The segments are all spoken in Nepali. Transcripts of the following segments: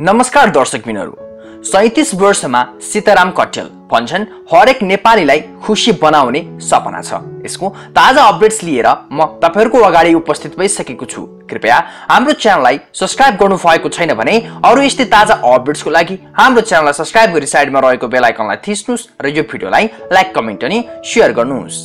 नमस्कार दर्शक मिनहरू सैतिस वर्षमा सीताराम कट्यल भन्छन् हरेक नेपालीलाई खुसी बनाउने सपना छ। यसको ताजा अपडेट्स लिएर म तपाईँहरूको अगाडि उपस्थित भइसकेको छु। कृपया हाम्रो च्यानललाई सब्सक्राइब गर्नु भएको छैन भने अरू यस्तै ताजा अपडेट्सको लागि हाम्रो च्यानललाई सब्सक्राइब गरी साइडमा रहेको बेल आइकनलाई थिच्नुहोस् र यो भिडियोलाई लाइक कमेन्ट अनि सेयर गर्नुहोस्।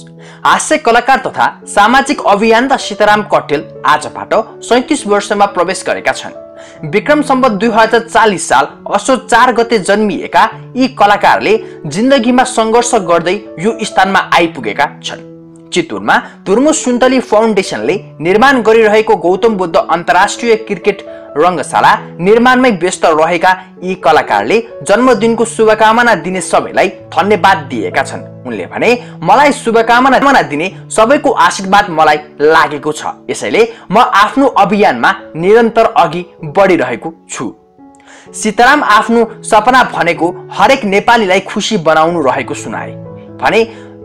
हास्य कलाकार तथा सामाजिक अभियन्ता सीताराम कट्टेल आजबाट सैतिस वर्षमा प्रवेश गरेका छन्। विक्रम सम्बत दुई हजार चालिस साल असो चार गते जन्मिएका यी कलाकारले जिन्दगीमा सङ्घर्ष गर्दै यो स्थानमा आइपुगेका छन्। चितुरमा तुर्मु सुन्तली फाउन्डेसनले निर्माण गरिरहेको गौतम बुद्ध अन्तर्राष्ट्रिय क्रिकेट रङ्गशाला निर्माणमै व्यस्त रहेका यी कलाकारले जन्मदिनको शुभकामना दिने सबैलाई धन्यवाद दिएका छन्। उनले भने मलाई शुभकामना दिने सबैको आशीर्वाद मलाई लागेको छ। यसैले म आफ्नो अभियानमा निरन्तर अघि बढिरहेको छु। सीताराम आफ्नो सपना भनेको हरेक नेपालीलाई खुसी बनाउनु रहेको सुनाए। भने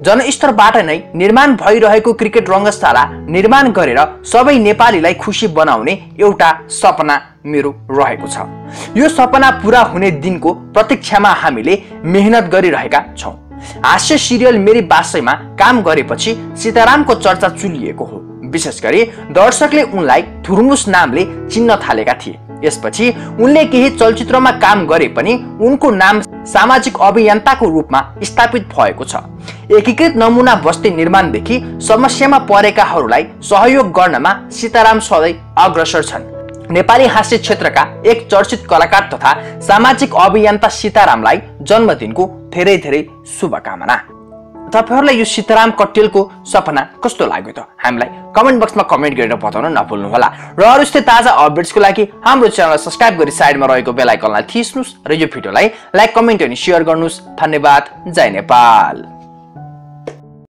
जनस्तरबाट नै निर्माण भइरहेको क्रिकेट रङ्गशाला निर्माण गरेर सबै नेपालीलाई खुसी बनाउने एउटा सपना मेरो रहेको छ। यो सपना पुरा हुने दिनको प्रतीक्षामा हामीले मेहनत गरिरहेका छौँ। हास्य सिरियल मेरी बासैमा काम गरेपछि सीतारामको चर्चा चुलिएको हो। विशेष गरी दर्शकले उनलाई थुर्मुस नामले चिन्न थालेका थिए। यसपछि उनले केही चलचित्रमा काम गरे पनि उनको नाम सामाजिक अभियन्ताको रूपमा स्थापित भएको छ। एकीकृत नमुना बस्ती निर्माणदेखि समस्यामा परेकाहरूलाई सहयोग गर्नमा सीताराम सधैँ अग्रसर छन्। नेपाली हास्य क्षेत्रका एक चर्चित कलाकार तथा सामाजिक अभियन्ता सीतारामलाई जन्मदिनको धेरै धेरै शुभकामना। तपाईँहरूलाई यो सीताराम कटेलको सपना कस्तो लाग्यो त? हामीलाई कमेन्ट बक्समा कमेन्ट गरेर बताउन नभुल्नुहोला। र अरू यस्तै ताजा अपडेट्सको लागि हाम्रो च्यानललाई सब्सक्राइब गरी साइडमा रहेको बेलायकनलाई थिच्नुहोस् र यो भिडियोलाई लाइक कमेन्ट अनि सेयर गर्नुहोस्। धन्यवाद। जय नेपाल।